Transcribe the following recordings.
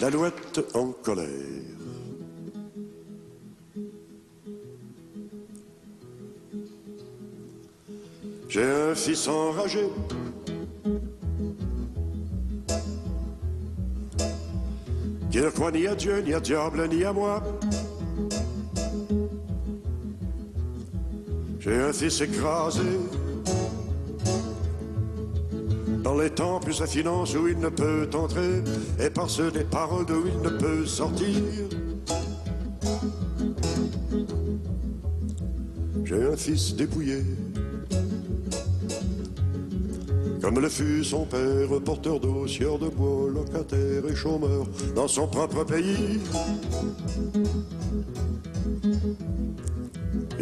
l'alouette en colère. J'ai un fils enragé. Qui ne croit ni à Dieu, ni à diable, ni à moi. J'ai un fils écrasé les temples à finance où il ne peut entrer et par ceux des paroles d'où il ne peut sortir. J'ai un fils dépouillé comme le fut son père, porteur d'ossieurs de bois, locataire et chômeur dans son propre pays.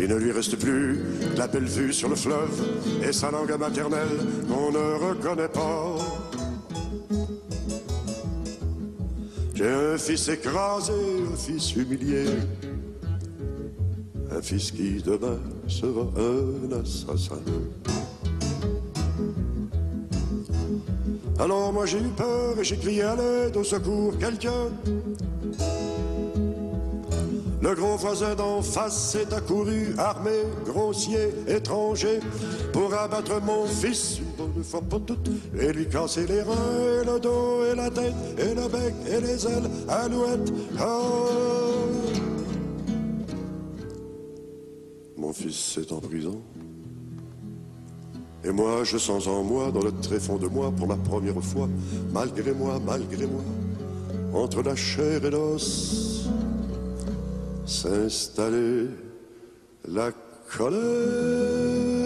Il ne lui reste plus la belle vue sur le fleuve et sa langue maternelle qu'on ne reconnaît pas. J'ai un fils écrasé, un fils humilié, un fils qui demain sera un assassin. Alors moi j'ai eu peur et j'ai crié à l'aide, au secours, quelqu'un. Le gros voisin d'en face s'est accouru, armé, grossier, étranger, pour abattre mon fils une bonne fois pour toutes, et lui casser les reins, et le dos, et la tête, et le bec, et les ailes, alouette. Ah. Mon fils est en prison. Et moi, je sens en moi, dans le tréfonds de moi, pour la première fois, malgré moi, malgré moi, entre la chair et l'os, s'installer la colère.